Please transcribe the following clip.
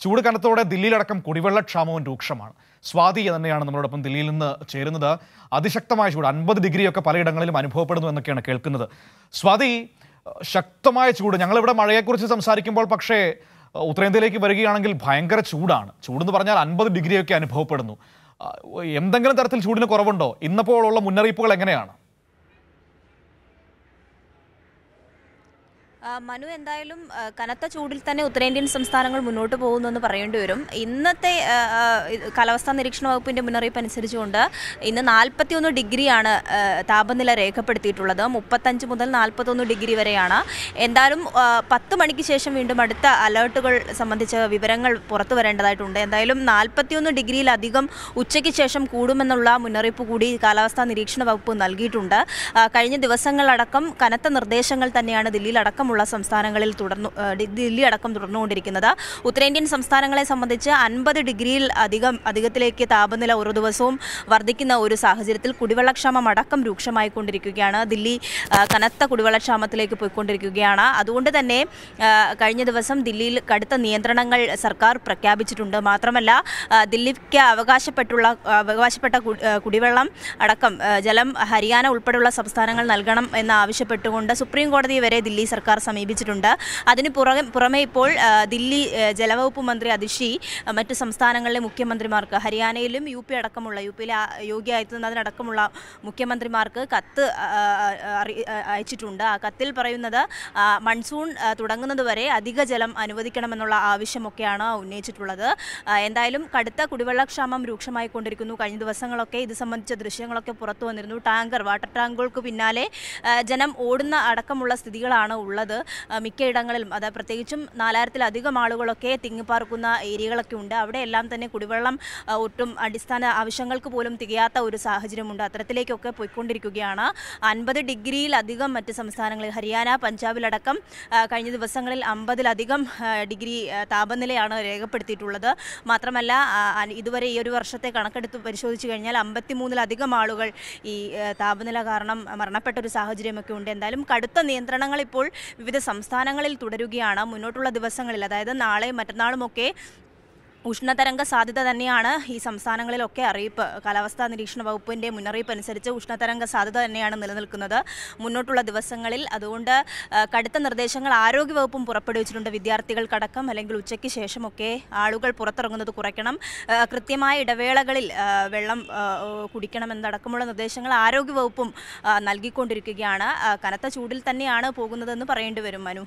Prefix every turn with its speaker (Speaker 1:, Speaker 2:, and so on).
Speaker 1: ചൂട് കനത്തോടെ ദില്ലിയിലടക്കം കുടിവെള്ളക്ഷാമവും രൂക്ഷമാണ്. സ്വാതി തന്നെയാണ് നമ്മളോടൊപ്പം ദില്ലിയിൽ നിന്ന് ചേരുന്നത്. അതിശക്തമായ ചൂട് അൻപത് ഡിഗ്രിയൊക്കെ പലയിടങ്ങളിലും അനുഭവപ്പെടുന്നു എന്നൊക്കെയാണ് കേൾക്കുന്നത്. സ്വാതി ശക്തമായ ചൂട്. ഞങ്ങളിവിടെ മഴയെക്കുറിച്ച് സംസാരിക്കുമ്പോൾ പക്ഷേ ഉത്തരേന്ത്യയിലേക്ക് വരികയാണെങ്കിൽ ഭയങ്കര ചൂടാണ്. ചൂടെന്ന് പറഞ്ഞാൽ അൻപത് ഡിഗ്രിയൊക്കെ അനുഭവപ്പെടുന്നു. എന്തെങ്കിലും തരത്തിൽ ചൂടിന് കുറവുണ്ടോ? ഇന്നപ്പോൾ ഉള്ള മുന്നറിയിപ്പുകൾ എങ്ങനെയാണ്?
Speaker 2: മനു എന്തായാലും കനത്ത ചൂടിൽ തന്നെ ഉത്തരേന്ത്യൻ സംസ്ഥാനങ്ങൾ മുന്നോട്ട് പോകുന്നു പറയേണ്ടി വരും. ഇന്നത്തെ കാലാവസ്ഥാ നിരീക്ഷണ വകുപ്പിന്റെ മുന്നറിയിപ്പ് അനുസരിച്ചുകൊണ്ട് ഇന്ന് നാൽപ്പത്തിയൊന്ന് ഡിഗ്രിയാണ് താപനില രേഖപ്പെടുത്തിയിട്ടുള്ളത്. മുപ്പത്തഞ്ച് മുതൽ നാൽപ്പത്തൊന്ന് ഡിഗ്രി വരെയാണ്. എന്തായാലും പത്ത് മണിക്ക് ശേഷം വീണ്ടും അടുത്ത അലേർട്ടുകൾ സംബന്ധിച്ച വിവരങ്ങൾ പുറത്തു വരേണ്ടതായിട്ടുണ്ട്. എന്തായാലും നാൽപ്പത്തിയൊന്ന് ഡിഗ്രിയിലധികം ഉച്ചയ്ക്ക് ശേഷം കൂടുമെന്നുള്ള മുന്നറിയിപ്പ് കൂടി കാലാവസ്ഥാ നിരീക്ഷണ വകുപ്പ് നൽകിയിട്ടുണ്ട്. കഴിഞ്ഞ ദിവസങ്ങളടക്കം കനത്ത നിർദ്ദേശങ്ങൾ തന്നെയാണ് ദില്ലിയിലടക്കമുള്ള സംസ്ഥാനങ്ങളിൽ തുടർന്നു ദില്ലി അടക്കം തുടർന്നുകൊണ്ടിരിക്കുന്നത്. ഉത്തരേന്ത്യൻ സംസ്ഥാനങ്ങളെ സംബന്ധിച്ച് അൻപത് ഡിഗ്രിയിൽ അധികം അധികത്തിലേക്ക് താപനില ഒരു ദിവസവും വർദ്ധിക്കുന്ന ഒരു സാഹചര്യത്തിൽ കുടിവെള്ളക്ഷാമം അടക്കം രൂക്ഷമായിക്കൊണ്ടിരിക്കുകയാണ്. ദില്ലി കനത്ത കുടിവെള്ളക്ഷാമത്തിലേക്ക് പോയിക്കൊണ്ടിരിക്കുകയാണ്. അതുകൊണ്ട് തന്നെ കഴിഞ്ഞ ദിവസം ദില്ലിയിൽ കടുത്ത നിയന്ത്രണങ്ങൾ സർക്കാർ പ്രഖ്യാപിച്ചിട്ടുണ്ട്. മാത്രമല്ല ദില്ലിക്ക് അവകാശപ്പെട്ടുള്ള അവകാശപ്പെട്ട കുടിവെള്ളം അടക്കം ജലം ഹരിയാന ഉൾപ്പെടെയുള്ള സംസ്ഥാനങ്ങൾ നൽകണം എന്ന് ആവശ്യപ്പെട്ടുകൊണ്ട് സുപ്രീം കോടതി വരെ ദില്ലി സർക്കാർ സമീപിച്ചിട്ടുണ്ട്. അതിന് പുറകെ പുറമെ ഇപ്പോൾ ദില്ലി ജലവകുപ്പ് മന്ത്രി അതിഷി മറ്റ് സംസ്ഥാനങ്ങളിലെ മുഖ്യമന്ത്രിമാർക്ക് ഹരിയാനയിലും യു പി അടക്കമുള്ള യു പിയിലെ യോഗി ആദിത്യനാഥിനടക്കമുള്ള മുഖ്യമന്ത്രിമാർക്ക് കത്ത് അയച്ചിട്ടുണ്ട്. ആ കത്തിൽ പറയുന്നത് മൺസൂൺ തുടങ്ങുന്നത് വരെ അധിക ജലം അനുവദിക്കണമെന്നുള്ള ആവശ്യമൊക്കെയാണ് ഉന്നയിച്ചിട്ടുള്ളത്. എന്തായാലും കടുത്ത കുടിവെള്ളക്ഷാമം രൂക്ഷമായിക്കൊണ്ടിരിക്കുന്നു കഴിഞ്ഞ ദിവസങ്ങളൊക്കെ ഇത് സംബന്ധിച്ച ദൃശ്യങ്ങളൊക്കെ പുറത്തു വന്നിരുന്നു. ടാങ്കർ വാട്ടർ ടാങ്കുകൾക്ക് പിന്നാലെ ജനം ഓടുന്ന അടക്കമുള്ള സ്ഥിതികളാണ് ഉള്ളത്. മിക്കയിടങ്ങളിലും അതായത് പ്രത്യേകിച്ചും നാലായിരത്തിലധികം ആളുകളൊക്കെ തിങ്ങിപ്പാർക്കുന്ന ഏരിയകളൊക്കെ ഉണ്ട്. അവിടെയെല്ലാം തന്നെ കുടിവെള്ളം ഒട്ടും അടിസ്ഥാന ആവശ്യങ്ങൾക്ക് പോലും തികയാത്ത ഒരു സാഹചര്യമുണ്ട്. അത്തരത്തിലേക്കൊക്കെ പോയിക്കൊണ്ടിരിക്കുകയാണ്. അൻപത് ഡിഗ്രിയിലധികം മറ്റ് സംസ്ഥാനങ്ങളിൽ ഹരിയാന പഞ്ചാബിലടക്കം കഴിഞ്ഞ ദിവസങ്ങളിൽ അമ്പതിലധികം ഡിഗ്രി താപനിലയാണ് രേഖപ്പെടുത്തിയിട്ടുള്ളത്. മാത്രമല്ല ഇതുവരെ ഈ ഒരു വർഷത്തെ കണക്കെടുത്ത് പരിശോധിച്ചു കഴിഞ്ഞാൽ അമ്പത്തിമൂന്നിലധികം ആളുകൾ ഈ താപനില കാരണം മരണപ്പെട്ട ഒരു സാഹചര്യമൊക്കെ ഉണ്ട്. എന്തായാലും കടുത്ത നിയന്ത്രണങ്ങൾ ഇപ്പോൾ വിവിധ സംസ്ഥാനങ്ങളിൽ തുടരുകയാണ്. മുന്നോട്ടുള്ള ദിവസങ്ങളിൽ അതായത് നാളെ മറ്റന്നാളുമൊക്കെ ഉഷ്ണതരംഗ സാധ്യത തന്നെയാണ് ഈ സംസ്ഥാനങ്ങളിലൊക്കെ അറിയിപ്പ്. കാലാവസ്ഥാ നിരീക്ഷണ വകുപ്പിന്റെ മുന്നറിയിപ്പ് അനുസരിച്ച് ഉഷ്ണതരംഗ സാധ്യത തന്നെയാണ് നിലനിൽക്കുന്നത്. മുന്നോട്ടുള്ള ദിവസങ്ങളിൽ അതുകൊണ്ട് കടുത്ത നിർദ്ദേശങ്ങൾ ആരോഗ്യവകുപ്പും പുറപ്പെടുവിച്ചിട്ടുണ്ട്. വിദ്യാർത്ഥികൾക്കടക്കം അല്ലെങ്കിൽ ഉച്ചയ്ക്ക് ശേഷമൊക്കെ ആളുകൾ പുറത്തിറങ്ങുന്നത് കുറയ്ക്കണം. കൃത്യമായ ഇടവേളകളിൽ വെള്ളം കുടിക്കണം കുടിക്കണമെന്നടക്കമുള്ള നിർദ്ദേശങ്ങൾ ആരോഗ്യവകുപ്പും നൽകിക്കൊണ്ടിരിക്കുകയാണ്. കനത്ത ചൂടിൽ തന്നെയാണ് പോകുന്നതെന്ന് പറയേണ്ടി വരും മനു.